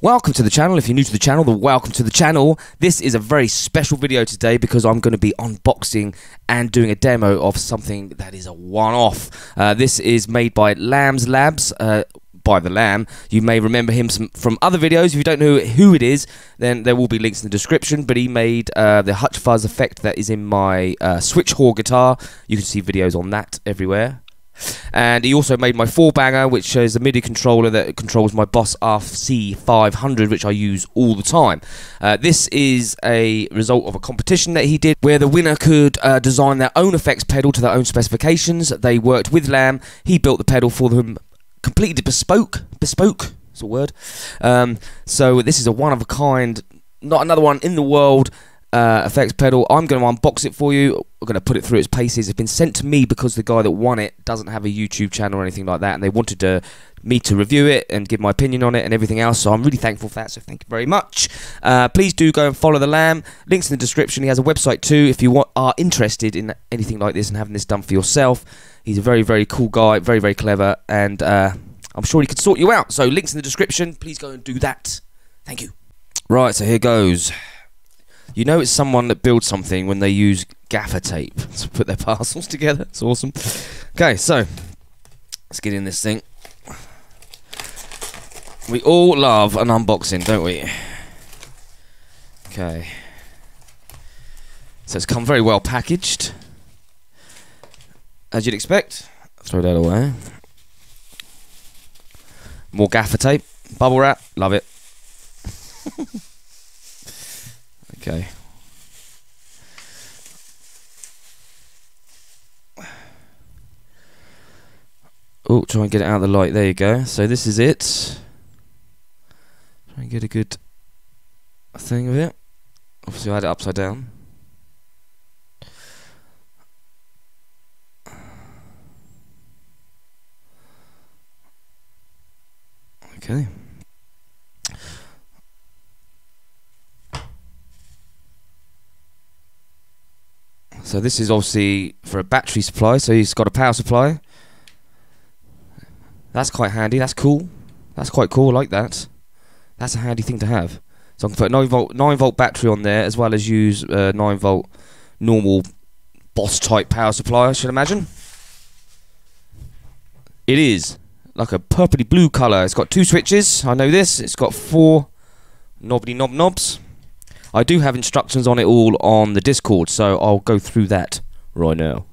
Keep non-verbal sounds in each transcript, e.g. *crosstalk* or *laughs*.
Welcome to the channel. If you're new to the channel, then welcome to the channel. This is a very special video today because I'm going to be unboxing and doing a demo of something that is a one-off. Uh, this is made by Lambs Labs. Uh, by the Lamb. You may remember him from other videos. If you don't know who it is, then there will be links in the description. But he made uh, the Hutch Fuzz effect that is in my uh, Switch Whore guitar. You can see videos on that everywhere. And he also made my four banger, which is a MIDI controller that controls my Boss RC 500, which I use all the time. Uh, this is a result of a competition that he did where the winner could uh, design their own effects pedal to their own specifications. They worked with Lamb, he built the pedal for them completely bespoke. Bespoke is a word. Um, so this is a one of a kind, not another one in the world uh, effects pedal. I'm going to unbox it for you. I'm going to put it through its paces. It's been sent to me because the guy that won it doesn't have a YouTube channel or anything like that, and they wanted to, me to review it and give my opinion on it and everything else. So I'm really thankful for that. So thank you very much. Uh, please do go and follow the Lamb. Links in the description. He has a website too if you want, are interested in anything like this and having this done for yourself. He's a very very cool guy, very very clever, and uh, I'm sure he could sort you out. So links in the description. Please go and do that. Thank you. Right, so here goes. You know it's someone that builds something when they use gaffer tape *laughs* to put their parcels *laughs* together. It's awesome. Okay, so let's get in this thing. We all love an unboxing, don't we? Okay. So it's come very well packaged. As you'd expect. Throw that away. More gaffer tape. Bubble wrap. Love it. *laughs* Okay. Oh, try and get it out of the light. There you go. So this is it. Try and get a good thing of it. Obviously, I had it upside down. Okay. So this is obviously for a battery supply, so he's got a power supply. That's quite handy, that's cool. That's quite cool, I like that. That's a handy thing to have. So I can put a 9 volt, 9 volt battery on there as well as use a 9 volt normal boss type power supply, I should imagine. It is like a purpley blue colour. It's got two switches, I know this. It's got four knobbly knob knobs. I do have instructions on it all on the Discord, so I'll go through that right now.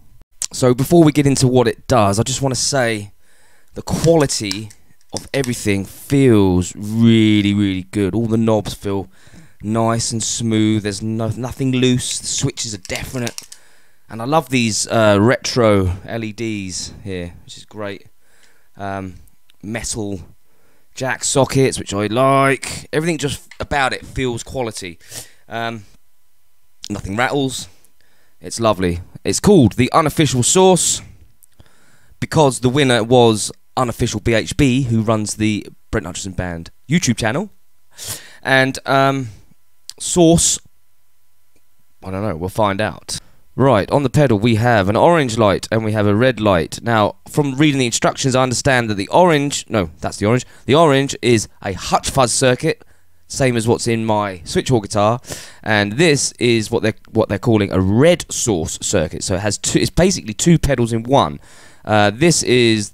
So before we get into what it does, I just want to say the quality of everything feels really, really good. All the knobs feel nice and smooth. There's no, nothing loose. The switches are definite. And I love these uh, retro LEDs here, which is great. Um, metal jack sockets, which I like. Everything just about it feels quality. Um, nothing rattles. It's lovely. It's called the unofficial sauce because the winner was unofficial BHB, who runs the Brent Hutchinson Band YouTube channel. And um, sauce, I don't know. We'll find out. Right, on the pedal we have an orange light and we have a red light. Now, from reading the instructions, I understand that the orange, no, that's the orange. The orange is a Hutch Fuzz circuit same as what's in my switch whore guitar, and this is what they're what they're calling a red sauce circuit. So it has two. It's basically two pedals in one. Uh, this is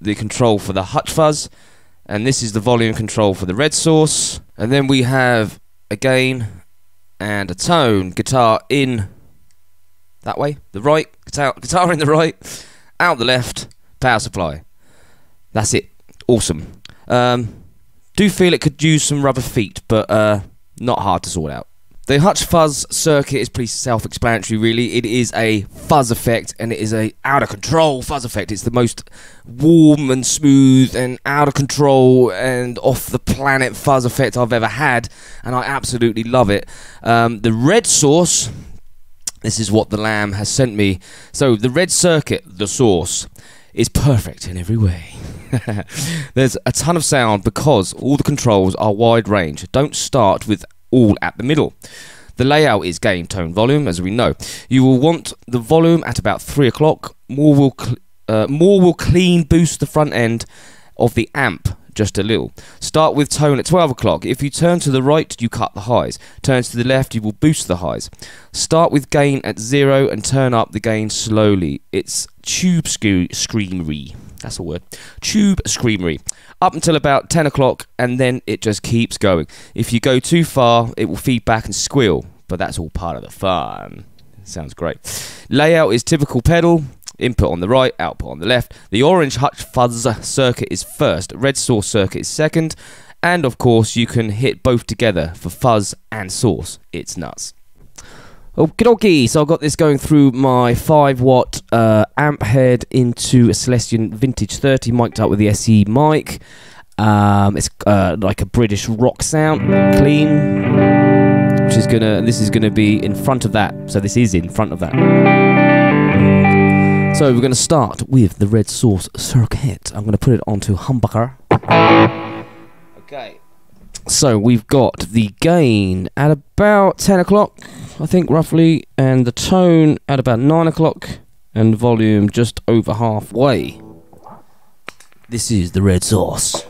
the control for the hutch fuzz, and this is the volume control for the red sauce. And then we have a gain and a tone guitar in that way, the right guitar guitar in the right, out the left, power supply. That's it. Awesome. Um, do feel it could use some rubber feet, but uh, not hard to sort out. The Hutch Fuzz circuit is pretty self-explanatory, really. It is a fuzz effect, and it is a out-of-control fuzz effect. It's the most warm and smooth and out-of-control and off-the-planet fuzz effect I've ever had, and I absolutely love it. Um, the red sauce, this is what the Lamb has sent me. So the red circuit, the sauce, is perfect in every way. *laughs* There's a ton of sound because all the controls are wide range. Don't start with all at the middle. The layout is gain, tone, volume, as we know. You will want the volume at about 3 o'clock. More will, uh, more will clean boost the front end of the amp just a little. Start with tone at 12 o'clock. If you turn to the right, you cut the highs. Turn to the left, you will boost the highs. Start with gain at zero and turn up the gain slowly. It's tube sc- screamery. That's a word. Tube screamery. Up until about 10 o'clock, and then it just keeps going. If you go too far, it will feed back and squeal, but that's all part of the fun. Sounds great. Layout is typical pedal. Input on the right, output on the left. The orange Hutch Fuzz circuit is first, red sauce circuit is second, and of course you can hit both together for fuzz and sauce. It's nuts. Okie dokie, so I've got this going through my 5 watt uh, amp head into a Celestion Vintage 30 mic'd up with the SE mic. Um, it's uh, like a British rock sound, clean, which is gonna. This is gonna be in front of that. So this is in front of that. So we're gonna start with the red sauce circuit. I'm gonna put it onto humbucker. Okay. So we've got the gain at about 10 o'clock, I think roughly, and the tone at about 9 o'clock, and volume just over halfway. This is the red sauce.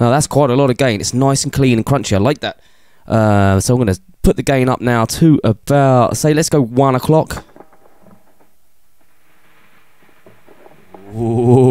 Now that's quite a lot of gain. It's nice and clean and crunchy. I like that. Uh, so I'm going to put the gain up now to about, say, let's go 1 o'clock. Ooh.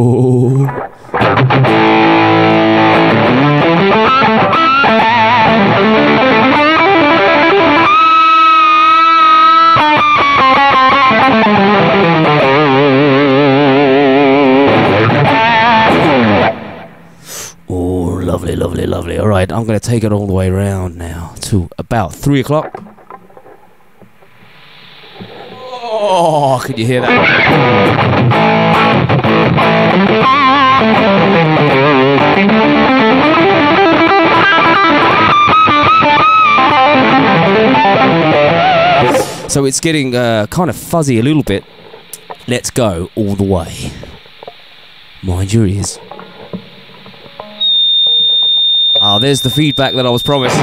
Lovely. All right, I'm going to take it all the way around now to about three o'clock. Oh, can you hear that? So it's getting uh, kind of fuzzy a little bit. Let's go all the way. Mind your ears. Ah, there's the feedback that I was promised. *laughs*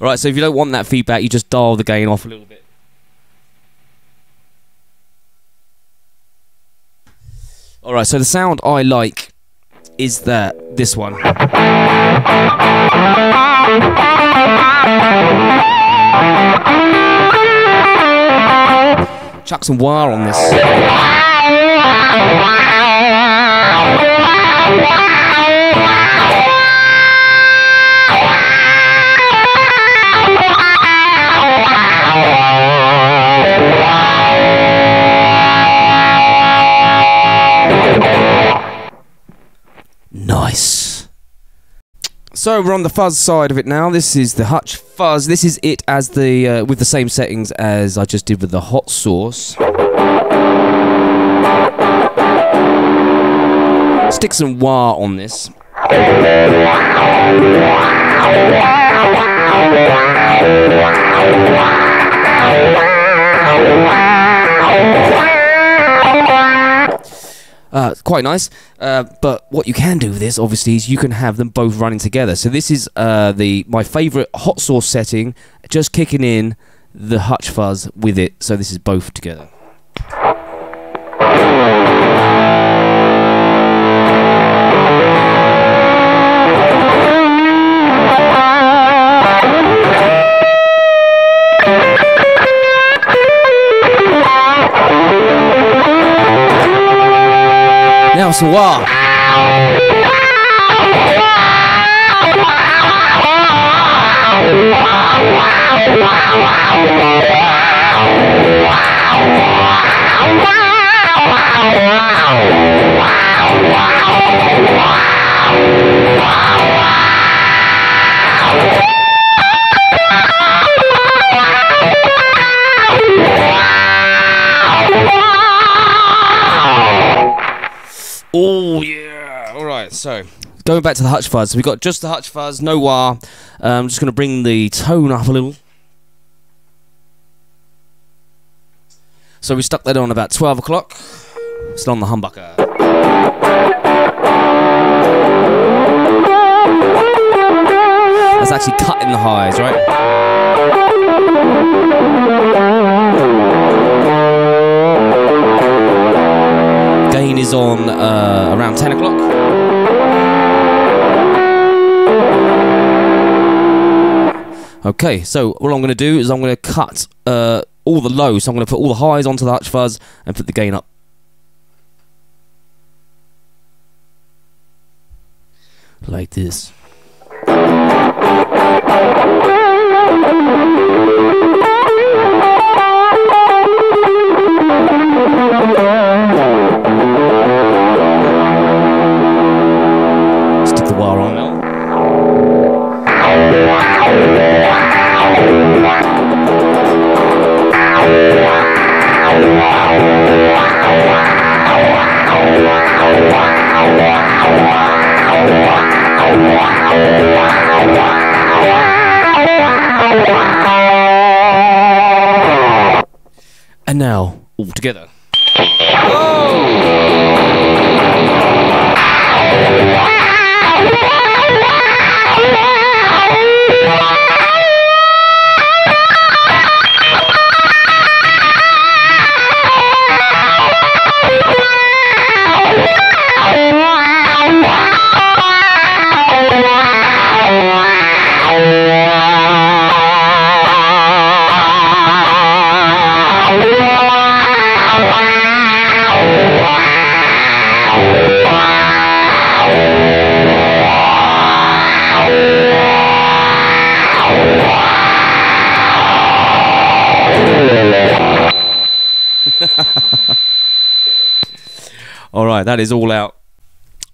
Right, so if you don't want that feedback, you just dial the gain off a little bit. Alright, so the sound I like is that this one. Chuck some wah on this. So we're on the fuzz side of it now. This is the Hutch Fuzz. This is it as the uh, with the same settings as I just did with the hot sauce. Stick some wah on this. Uh, quite nice. Uh, but what you can do with this, obviously, is you can have them both running together. So this is uh, the my favourite hot sauce setting, just kicking in the Hutch Fuzz with it. So this is both together. Now some so going back to the Hutch Fuzz, we've got just the Hutch Fuzz, no wah. I'm just going to bring the tone up a little. So we stuck that on about 12 o'clock. Still on the humbucker. That's actually cutting the highs, right? Gain is on uh, around 10 o'clock. Okay, so what I'm going to do is I'm going to cut uh, all the lows. So I'm going to put all the highs onto the Hutch fuzz and put the gain up. Like this. Now, that is all out.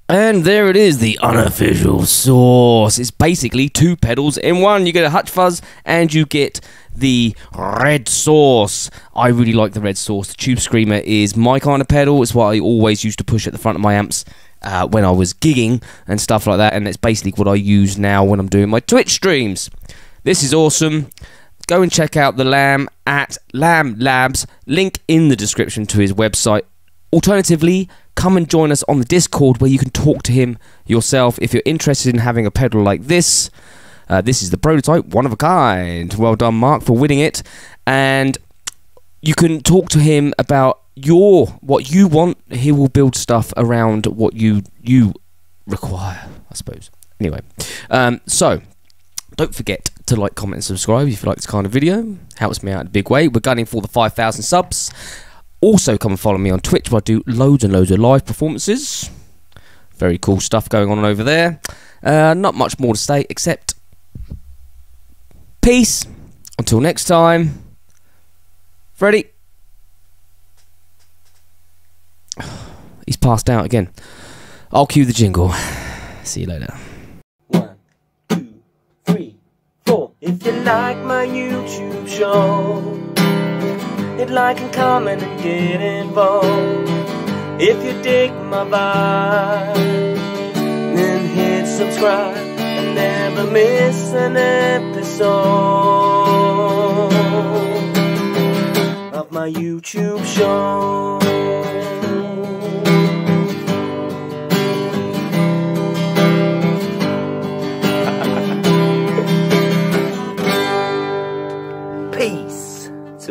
And there it is, the unofficial sauce. It's basically two pedals in one. You get a Hutch Fuzz and you get the red sauce. I really like the red sauce. The Tube Screamer is my kind of pedal. It's what I always used to push at the front of my amps uh, when I was gigging and stuff like that. And it's basically what I use now when I'm doing my Twitch streams. This is awesome. Go and check out the Lamb at Lamb Labs. Link in the description to his website. Alternatively, come and join us on the Discord where you can talk to him yourself if you're interested in having a pedal like this. Uh, this is the prototype, one of a kind. Well done, Mark, for winning it. And you can talk to him about your what you want. He will build stuff around what you you require, I suppose. Anyway, um, so don't forget to like, comment, and subscribe if you like this kind of video. Helps me out in a big way. We're gunning for the 5,000 subs. Also, come and follow me on Twitch where I do loads and loads of live performances. Very cool stuff going on over there. Uh, not much more to say except peace. Until next time. Freddy. *sighs* He's passed out again. I'll cue the jingle. *sighs* See you later. One, two, three, four. If you like my YouTube show, hit like and comment and get involved. If you dig my vibe, then hit subscribe and never miss an episode of my YouTube show.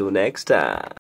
Next time.